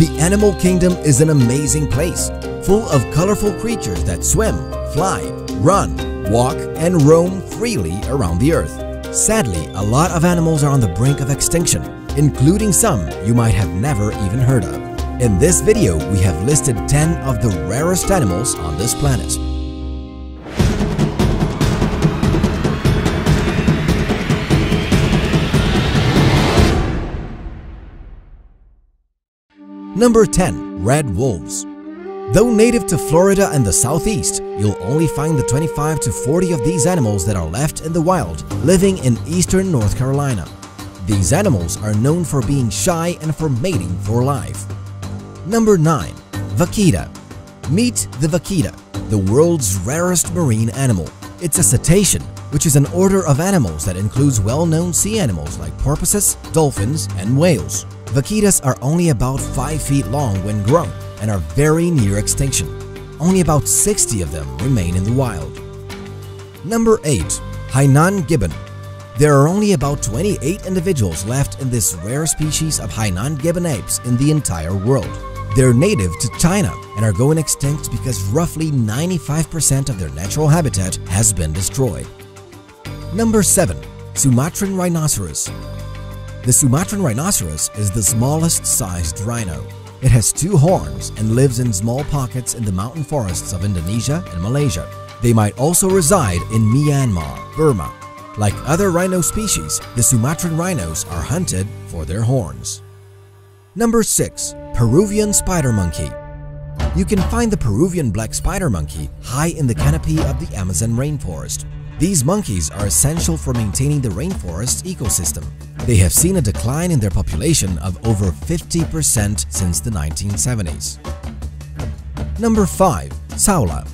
The animal kingdom is an amazing place, full of colorful creatures that swim, fly, run, walk, and roam freely around the earth. Sadly, a lot of animals are on the brink of extinction, including some you might have never even heard of. In this video, we have listed 10 of the rarest animals on this planet. Number 10. Red Wolves Though native to Florida and the southeast, you'll only find the 25 to 40 of these animals that are left in the wild, living in eastern North Carolina. These animals are known for being shy and for mating for life. Number 9. Vaquita Meet the vaquita, the world's rarest marine animal. It's a cetacean, which is an order of animals that includes well-known sea animals like porpoises, dolphins, and whales. Vaquitas are only about 5 feet long when grown and are very near extinction. Only about 60 of them remain in the wild. Number 8. Hainan Gibbon There are only about 28 individuals left in this rare species of Hainan gibbon apes in the entire world. They're native to China and are going extinct because roughly 95% of their natural habitat has been destroyed. Number 7. Sumatran Rhinoceros The Sumatran rhinoceros is the smallest sized rhino. It has two horns and lives in small pockets in the mountain forests of Indonesia and Malaysia. They might also reside in Myanmar, Burma. Like other rhino species, the Sumatran rhinos are hunted for their horns. Number 6. Peruvian Spider Monkey You can find the Peruvian black spider monkey high in the canopy of the Amazon rainforest. These monkeys are essential for maintaining the rainforest ecosystem. They have seen a decline in their population of over 50% since the 1970s. Number 5. Saola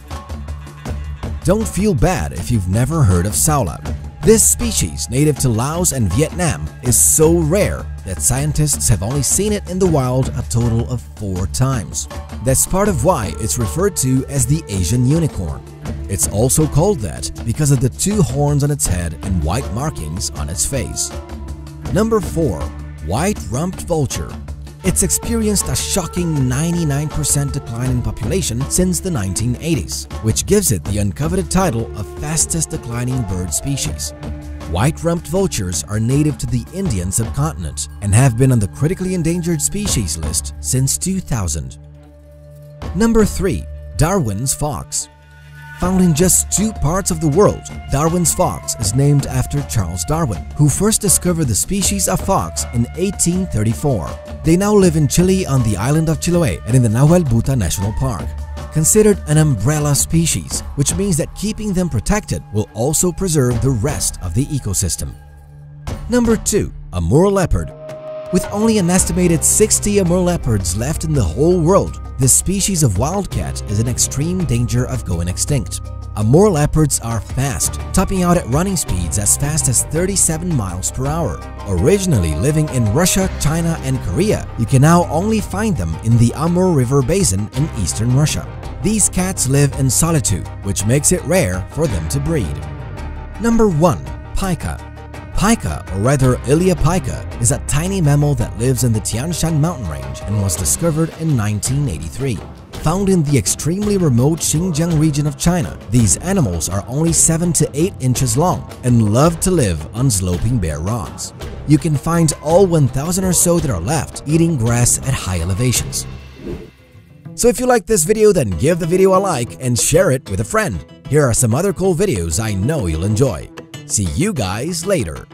Don't feel bad if you've never heard of Saola. This species, native to Laos and Vietnam, is so rare that scientists have only seen it in the wild a total of four times. That's part of why it's referred to as the Asian unicorn. It's also called that because of the two horns on its head and white markings on its face. Number 4. White-rumped vulture it's experienced a shocking 99% decline in population since the 1980s, which gives it the uncoveted title of fastest declining bird species. White-rumped vultures are native to the Indian subcontinent and have been on the critically endangered species list since 2000. Number 3. Darwin's Fox Found in just two parts of the world, Darwin's fox is named after Charles Darwin, who first discovered the species of fox in 1834. They now live in Chile on the island of Chiloé and in the Nahuelbuta National Park. Considered an umbrella species, which means that keeping them protected will also preserve the rest of the ecosystem. Number 2. A Amur Leopard With only an estimated 60 Amur leopards left in the whole world, this species of wildcat is in extreme danger of going extinct. Amur leopards are fast, topping out at running speeds as fast as 37 miles per hour. Originally living in Russia, China, and Korea, you can now only find them in the Amur River Basin in eastern Russia. These cats live in solitude, which makes it rare for them to breed. Number 1. Pika Pika, or rather Ilia pika, is a tiny mammal that lives in the Tian Shan mountain range and was discovered in 1983. Found in the extremely remote Xinjiang region of China, these animals are only 7 to 8 inches long and love to live on sloping bare rocks. You can find all 1,000 or so that are left eating grass at high elevations. So if you like this video then give the video a like and share it with a friend. Here are some other cool videos I know you'll enjoy. See you guys later.